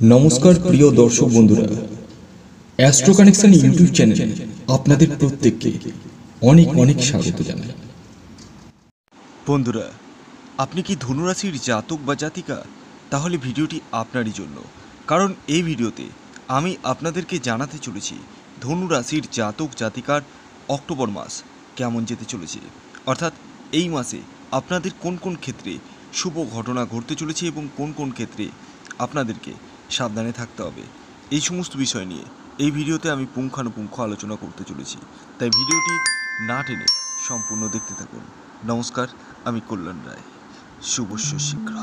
নমস্কার প্রিয় দর্শক বন্ধুরা। অ্যাস্ট্রো কানেকশন ইউটিউব চ্যানেলে আপনাদের প্রত্যেককে অনেক অনেক স্বাগত জানাই। বন্ধুরা, আপনি কি ধনুরাশির জাতক বা জাতিকা? তাহলে ভিডিওটি আপনারই জন্য। কারণ এই ভিডিওতে আমি আপনাদেরকে জানাতে চলেছি ধনুরাশির জাতক জাতিকার অক্টোবর মাস কেমন যেতে চলেছে। অর্থাৎ এই মাসে আপনাদের কোন কোন ক্ষেত্রে শুভ ঘটনা ঘটতে চলেছে এবং কোন কোন ক্ষেত্রে আপনাদেরকে সাবধানে থাকতে হবে। এই সমস্ত বিষয় নিয়ে এই ভিডিওতে আমি পুঙ্খানুপুঙ্খ আলোচনা করতে চলেছি। তাই ভিডিওটি না টেনে সম্পূর্ণ দেখতে থাকুন। নমস্কার, আমি কল্যাণ রায়। শুভস্য শীঘ্র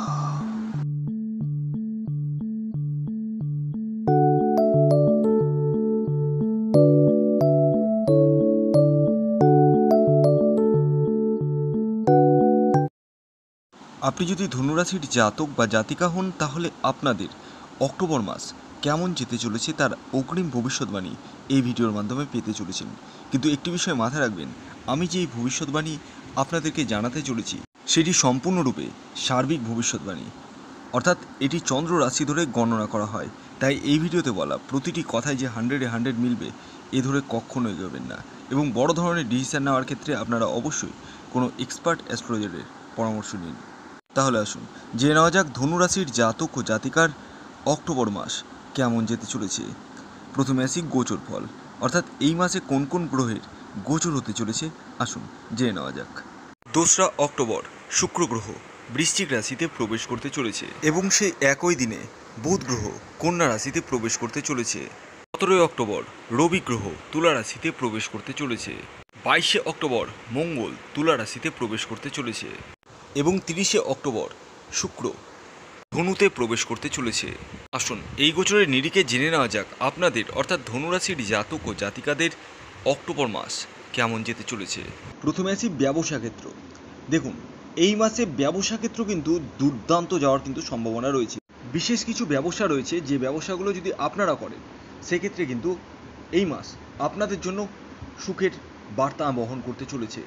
আপনি যদি ধনুরাশির জাতক বা জাতিকা হন, তাহলে আপনাদের অক্টোবর মাস কেমন যেতে চলেছে তার অগ্রিম ভবিষ্যৎবাণী এই ভিডিওর মাধ্যমে পেতে চলেছেন। কিন্তু একটি বিষয় মাথায় রাখবেন, আমি যে এই ভবিষ্যৎবাণী আপনাদেরকে জানাতে চলেছি, সেটি সম্পূর্ণরূপে সার্বিক ভবিষ্যৎবাণী। অর্থাৎ এটি চন্দ্র রাশি ধরে গণনা করা হয়। তাই এই ভিডিওতে বলা প্রতিটি কথায় যে হান্ড্রেডে হান্ড্রেড মিলবে, এ ধরে কখনো এগোবেন না। এবং বড় ধরনের ডিসিশন নেওয়ার ক্ষেত্রে আপনারা অবশ্যই কোনো এক্সপার্ট অ্যাস্ট্রোলজারের পরামর্শ নিন। তাহলে আসুন, জেনে নেওয়া যাক ধনুরাশির জাতক ও জাতিকার অক্টোবর মাস কেমন যেতে চলেছে? প্রথমে আসি গোচর ফল। অর্থাৎ এই মাসে কোন কোন গ্রহের গোচর হতে চলেছে? আসুন জেনে নেওয়া যাক। দোসরা অক্টোবর, শুক্র গ্রহ বৃশ্চিক রাশিতে প্রবেশ করতে চলেছে এবং সে একই দিনে বুধ গ্রহ কন্যা রাশিতে প্রবেশ করতে চলেছে। সতেরোই অক্টোবর, রবি গ্রহ তুলা রাশিতে প্রবেশ করতে চলেছে। বাইশে অক্টোবর, মঙ্গল তুলা রাশিতে প্রবেশ করতে চলেছে। এবং তিরিশে অক্টোবর, শুক্র ধনুতে প্রবেশ করতে চলেছে। আসুন, এই গোচরের নিরিখে জেনে নেওয়া যাক আপনাদের, অর্থাৎ ধনুরাশির জাতক ও জাতিকাদের অক্টোবর মাস কেমন যেতে চলেছে। প্রথমে আসি ব্যবসা ক্ষেত্র। দেখুন, এই মাসে ব্যবসা ক্ষেত্র কিন্তু দুর্দান্ত যাওয়ার কিন্তু সম্ভাবনা রয়েছে। বিশেষ কিছু ব্যবসা রয়েছে যে ব্যবসাগুলো যদি আপনারা করেন, সেক্ষেত্রে কিন্তু এই মাস আপনাদের জন্য সুখের বার্তা বহন করতে চলেছে।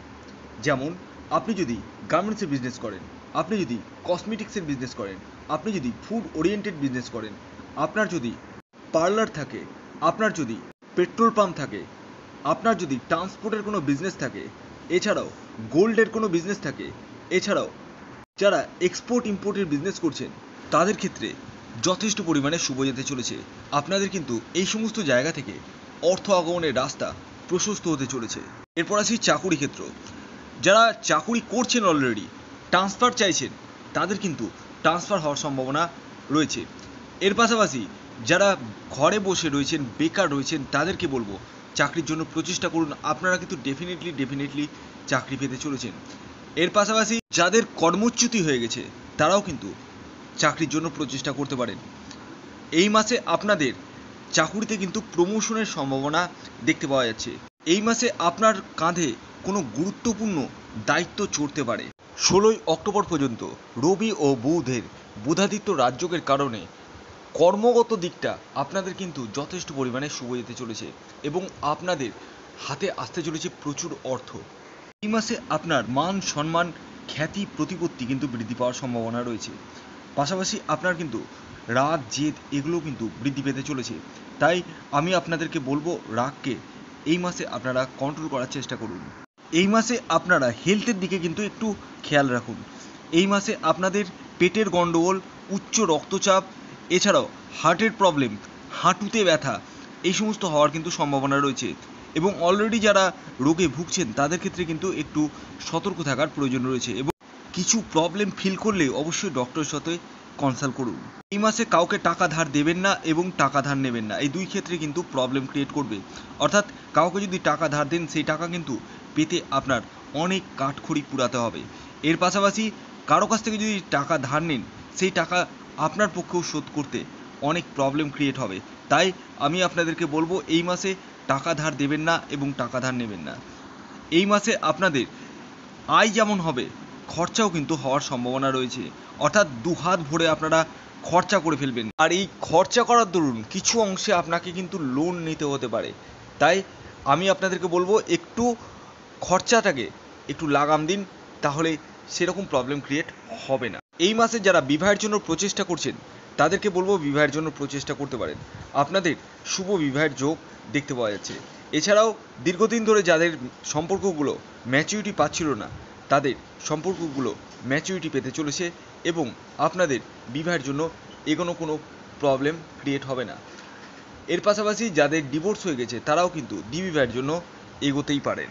যেমন, আপনি যদি গার্মেন্টসের বিজনেস করেন, আপনি যদি কসমেটিক্সের বিজনেস করেন আপনি যদি ফুড ওরিয়েন্টেড বিজনেস করেন, আপনার যদি পার্লার থাকে, আপনার যদি পেট্রোল পাম্প থাকে, আপনার যদি ট্রান্সপোর্টের কোনো বিজনেস থাকে, এছাড়াও গোল্ডের কোনো বিজনেস থাকে, এছাড়াও যারা এক্সপোর্ট ইম্পোর্টের বিজনেস করছেন, তাদের ক্ষেত্রে যথেষ্ট পরিমাণে শুভ যেতে চলেছে। আপনাদের কিন্তু এই সমস্ত জায়গা থেকে অর্থ আগমনের রাস্তা প্রশস্ত হতে চলেছে। এরপর আসি চাকুরি ক্ষেত্র। যারা চাকুরি করছেন অলরেডি ট্রান্সফার চাইছেন, তাদের কিন্তু ট্রান্সফার হওয়ার সম্ভাবনা রয়েছে। এর পাশাপাশি যারা ঘরে বসে রয়েছেন, বেকার রয়েছেন, তাদেরকে বলব, চাকরির জন্য প্রচেষ্টা করুন। আপনারা কিন্তু ডেফিনেটলি ডেফিনেটলি চাকরি পেতে চলেছেন। এর পাশাপাশি যাদের কর্মচ্যুতি হয়ে গেছে, তারাও কিন্তু চাকরির জন্য প্রচেষ্টা করতে পারেন। এই মাসে আপনাদের চাকুরিতে কিন্তু প্রমোশনের সম্ভাবনা দেখতে পাওয়া যাচ্ছে। এই মাসে আপনার কাঁধে কোনো গুরুত্বপূর্ণ দায়িত্ব চড়তে পারে। ষোলোই অক্টোবর পর্যন্ত রবি ও বুধের বুধাদিত্য রাজযোগের কারণে কর্মগত দিকটা আপনাদের কিন্তু যথেষ্ট পরিমাণে শুভ যেতে চলেছে এবং আপনাদের হাতে আসতে চলেছে প্রচুর অর্থ। এই মাসে আপনার মান, সম্মান, খ্যাতি, প্রতিপত্তি কিন্তু বৃদ্ধি পাওয়ার সম্ভাবনা রয়েছে। পাশাপাশি আপনার কিন্তু রাগ, জেদ এগুলো কিন্তু বৃদ্ধি পেতে চলেছে। তাই আমি আপনাদেরকে বলব, রাগকে এই মাসে আপনারা কন্ট্রোল করার চেষ্টা করুন। এই মাসে আপনারা হেলথের দিকে কিন্তু একটু খেয়াল রাখুন। এই মাসে আপনাদের পেটের গণ্ডগোল উচ্চ রক্তচাপ, এছাড়াও হার্টের প্রবলেম, হাঁটুতে ব্যথা, এই সমস্ত হওয়ার কিন্তু সম্ভাবনা রয়েছে। এবং অলরেডি যারা রোগে ভুগছেন, তাদের ক্ষেত্রে কিন্তু একটু সতর্ক থাকার প্রয়োজন রয়েছে এবং কিছু প্রবলেম ফিল করলে অবশ্যই ডক্টরের সাথে কনসাল্ট করুন। এই মাসে কাউকে টাকা ধার দেবেন না এবং টাকা ধার নেবেন না। এই দুই ক্ষেত্রে কিন্তু প্রবলেম ক্রিয়েট করবে। অর্থাৎ কাউকে যদি টাকা ধার দেন, সেই টাকা কিন্তু পেতে আপনার অনেক কাঠখড়ি পুরাতে হবে। এর পাশাপাশি কারও কাছ থেকে যদি টাকা ধার নেন, সেই টাকা আপনার পক্ষেও শোধ করতে অনেক প্রবলেম ক্রিয়েট হবে। তাই আমি আপনাদেরকে বলব, এই মাসে টাকা ধার দেবেন না এবং টাকা ধার নেবেন না। এই মাসে আপনাদের আয় যেমন হবে, খরচাও কিন্তু হওয়ার সম্ভাবনা রয়েছে। অর্থাৎ দু হাত ভরে আপনারা খরচা করে ফেলবেন। আর এই খরচা করার দরুন কিছু অংশে আপনাকে কিন্তু লোন নিতে হতে পারে। তাই আমি আপনাদেরকে বলব, একটু খরচাটাকে একটু লাগাম দিন তাহলে সেরকম প্রবলেম ক্রিয়েট হবে না। এই মাসে যারা বিবাহের জন্য প্রচেষ্টা করছেন, তাদেরকে বলব বিবাহের জন্য প্রচেষ্টা করতে পারেন। আপনাদের শুভ বিবাহের যোগ দেখতে পাওয়া যাচ্ছে। এছাড়াও দীর্ঘদিন ধরে যাদের সম্পর্কগুলো ম্যাচিউরিটি পাচ্ছিল না, তাদের সম্পর্কগুলো ম্যাচুরিটি পেতে চলেছে এবং আপনাদের বিবাহের জন্য এগোনো কোনো প্রবলেম ক্রিয়েট হবে না। এর পাশাপাশি যাদের ডিভোর্স হয়ে গেছে, তারাও কিন্তু বিবাহের জন্য এগোতেই পারেন।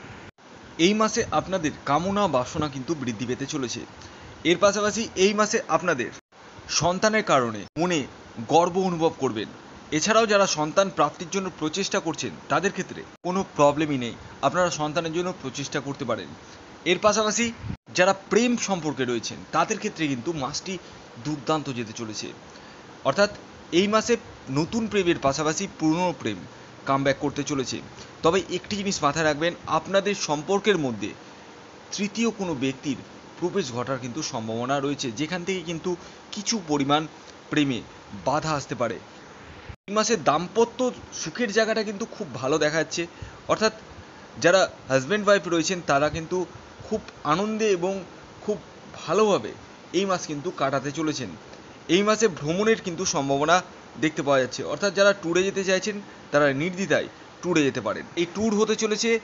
এই মাসে আপনাদের কামনা বাসনা কিন্তু বৃদ্ধি পেতে চলেছে। এর পাশাপাশি এই মাসে আপনাদের সন্তানের কারণে মনে গর্ব অনুভব করবেন। এছাড়াও যারা সন্তান প্রাপ্তির জন্য প্রচেষ্টা করছেন, তাদের ক্ষেত্রে কোনো প্রবলেমই নেই। আপনারা সন্তানের জন্য প্রচেষ্টা করতে পারেন। এর পাশাপাশি যারা প্রেম সম্পর্কে রয়েছেন, তাদের ক্ষেত্রে কিন্তু মাসটি দুর্দান্ত যেতে চলেছে। অর্থাৎ এই মাসে নতুন প্রেমের পাশাপাশি পুরনো প্রেম কামব্যাক করতে চলেছে। তবে একটি জিনিস মাথায় রাখবেন, আপনাদের সম্পর্কের মধ্যে তৃতীয় কোনো ব্যক্তির প্রবেশ ঘটার কিন্তু সম্ভাবনা রয়েছে, যেখান থেকে কিন্তু কিছু পরিমাণ প্রেমে বাধা আসতে পারে। এই মাসে দাম্পত্য সুখের জায়গাটা কিন্তু খুব ভালো দেখা যাচ্ছে অর্থাৎ যারা হাজব্যান্ড ওয়াইফ রয়েছেন, তারা কিন্তু খুব আনন্দে এবং খুব ভালোভাবে এই মাস কিন্তু কাটাতে চলেছেন। এই মাসে ভ্রমণের কিন্তু সম্ভাবনা দেখতে পাওয়া যাচ্ছে। অর্থাৎ যারা ট্যুরে যেতে চাইছেন, তারা নির্দ্বিধায় ট্যুরে যেতে পারেন। এই ট্যুর হতে চলেছে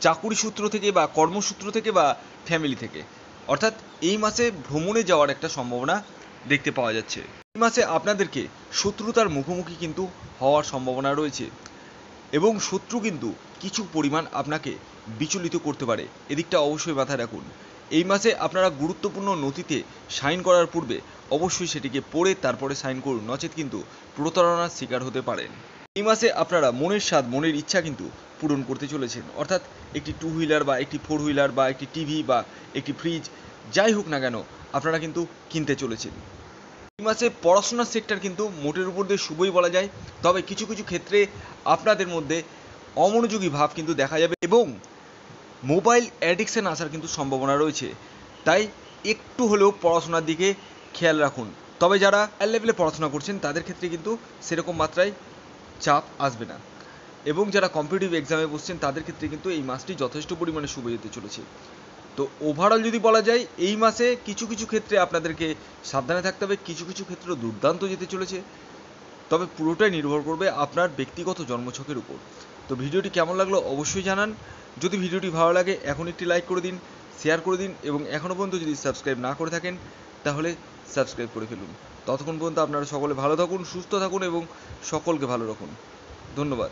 চাকুরি সূত্র থেকে বা কর্মসূত্র থেকে বা ফ্যামিলি থেকে। অর্থাৎ এই মাসে ভ্রমণে যাওয়ার একটা সম্ভাবনা দেখতে পাওয়া যাচ্ছে। এই মাসে আপনাদেরকে শত্রুতার মুখোমুখি কিন্তু হওয়ার সম্ভাবনা রয়েছে এবং শত্রু কিন্তু কিছু পরিমাণ আপনাকে বিচলিত করতে পারে। এদিকটা অবশ্যই মাথায় রাখুন। এই মাসে আপনারা গুরুত্বপূর্ণ নথিতে সাইন করার পূর্বে অবশ্যই সেটিকে পড়ে তারপরে সাইন করুন। নচেত কিন্তু প্রতারণার শিকার হতে পারেন। এই মাসে আপনারা মনের স্বাদ, মনের ইচ্ছা কিন্তু পূরণ করতে চলেছেন। অর্থাৎ একটি টু হুইলার বা একটি ফোর হুইলার বা একটি টিভি বা একটি ফ্রিজ যাই হোক না কেন, আপনারা কিন্তু কিনতে চলেছেন। এই মাসে পড়াশোনার সেক্টর কিন্তু মোটের উপর দিয়ে শুভই বলা যায়। তবে কিছু কিছু ক্ষেত্রে আপনাদের মধ্যে অমনোযোগী ভাব কিন্তু দেখা যাবে এবং মোবাইল অ্যাডিকশন আসার কিন্তু সম্ভাবনা রয়েছে। তাই একটু হলেও পড়াশোনার দিকে খেয়াল রাখুন। তবে যারা হাই লেভেলে পড়াশোনা করছেন, তাদের ক্ষেত্রে কিন্তু সেরকম মাত্রায় চাপ আসবে না। এবং যারা কম্পিটিটিভ এক্সামে বসছেন, তাদের ক্ষেত্রে কিন্তু এই মাসটি যথেষ্ট পরিমাণে শুভ যেতে চলেছে। তো ওভারঅল যদি বলা যায়, এই মাসে কিছু কিছু ক্ষেত্রে আপনাদেরকে সাবধানে থাকতে হবে, কিছু কিছু ক্ষেত্রে দুর্দান্ত যেতে চলেছে। তবে পুরোটাই নির্ভর করবে আপনার ব্যক্তিগত জন্মছকের উপর। তো ভিডিওটি কেমন লাগল অবশ্যই জানান। যদি ভিডিওটি ভালো লাগে এখন একটি লাইক করে দিন, শেয়ার করে দিন এবং এখনও পর্যন্ত যদি সাবস্ক্রাইব না করে থাকেন, তাহলে সাবস্ক্রাইব করে ফেলুন। ততক্ষণ পর্যন্ত আপনারা সকলে ভালো থাকুন, সুস্থ থাকুন এবং সকলকে ভালো রাখুন। ধন্যবাদ।